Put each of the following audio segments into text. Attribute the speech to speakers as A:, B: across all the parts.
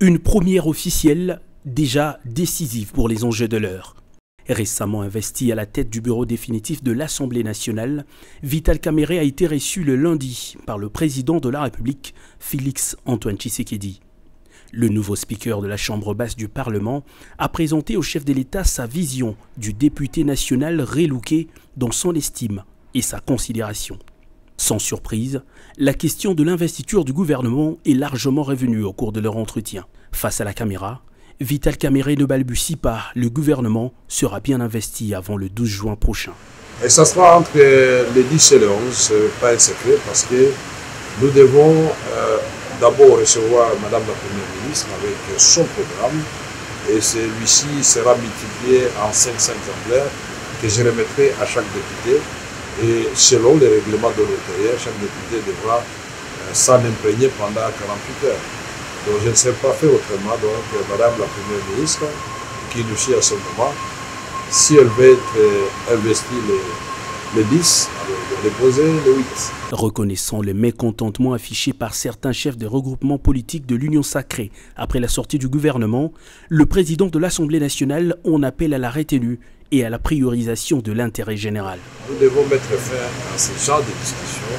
A: Une première officielle déjà décisive pour les enjeux de l'heure. Récemment investi à la tête du bureau définitif de l'Assemblée nationale, Vital Caméré a été reçu le lundi par le président de la République, Félix Antoine Tshisekedi. Le nouveau speaker de la Chambre basse du Parlement a présenté au chef de l'État sa vision du député national relouqué dans son estime et sa considération. Sans surprise, la question de l'investiture du gouvernement est largement revenue au cours de leur entretien. Face à la caméra, Vital Caméré ne balbutie pas, le gouvernement sera bien investi avant le 12 juin prochain.
B: Et ça sera entre le 10 et le 11, ce n'est pas un secret, parce que nous devons euh, d'abord recevoir Madame la Première ministre avec son programme et celui-ci sera multiplié en 500 exemplaires que je remettrai à chaque député et selon les règlements de l'intérieur, chaque député devra euh, s'en imprégner pendant 48 heures. Donc je ne sais pas faire autrement. Donc Madame la Première ministre, qui nous suit à ce moment, si elle veut être euh, investie le 10, le déposer le 8.
A: Reconnaissant le mécontentement affiché par certains chefs des regroupements politiques de l'Union sacrée après la sortie du gouvernement, le président de l'Assemblée nationale en appelle à la retenue et à la priorisation de l'intérêt général.
B: Nous devons mettre fin à ce genre de discussions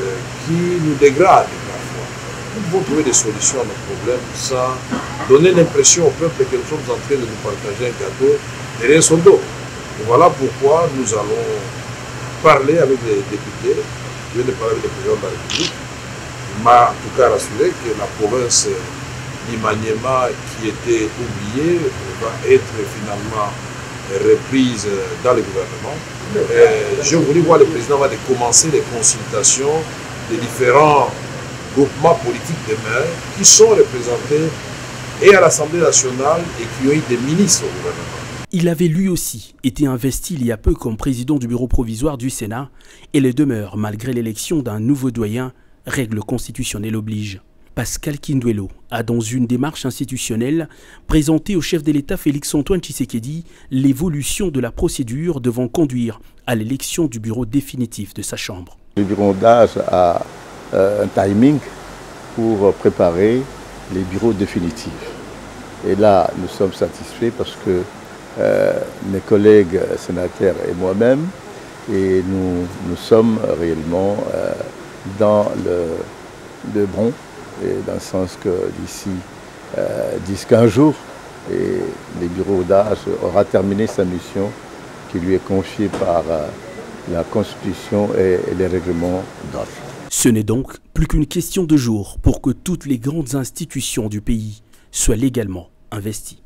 B: euh, qui nous dégradent parfois. Nous devons trouver des solutions à nos problèmes sans donner l'impression au peuple que nous sommes en train de nous partager un gâteau derrière son dos. voilà pourquoi nous allons parler avec les députés, je de parler avec le président de la République. Il m'a en tout cas rassuré que la province d'Imaniema, qui était oubliée, va être finalement reprise dans le gouvernement. je voulais voir le président va commencer les consultations des différents groupements politiques de maires qui sont représentés et à l'Assemblée nationale et qui ont eu des ministres au gouvernement.
A: Il avait lui aussi été investi il y a peu comme président du bureau provisoire du Sénat et le demeure malgré l'élection d'un nouveau doyen, règle constitutionnelle oblige. Pascal Kinduelo a dans une démarche institutionnelle présenté au chef de l'État Félix-Antoine Tshisekedi l'évolution de la procédure devant conduire à l'élection du bureau définitif de sa chambre.
C: Le bureau d'âge a euh, un timing pour préparer les bureaux définitifs. Et là, nous sommes satisfaits parce que euh, mes collègues sénateurs et moi-même, et nous, nous sommes réellement euh, dans le, le, bon, dans le sens que d'ici euh, 10-15 jours, et les bureaux d'âge aura terminé sa mission qui lui est confiée par euh, la Constitution et, les règlements d'âge.
A: Ce n'est donc plus qu'une question de jours pour que toutes les grandes institutions du pays soient légalement investies.